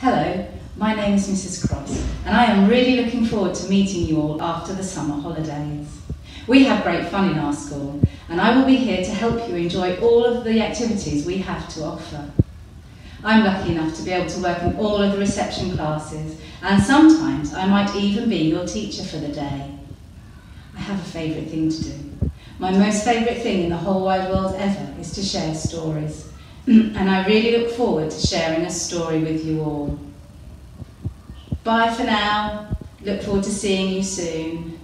Hello, my name is Mrs Cross and I am really looking forward to meeting you all after the summer holidays. We have great fun in our school and I will be here to help you enjoy all of the activities we have to offer. I'm lucky enough to be able to work in all of the reception classes and sometimes I might even be your teacher for the day. I have a favourite thing to do. My most favourite thing in the whole wide world ever is to share stories. And I really look forward to sharing a story with you all. Bye for now. Look forward to seeing you soon.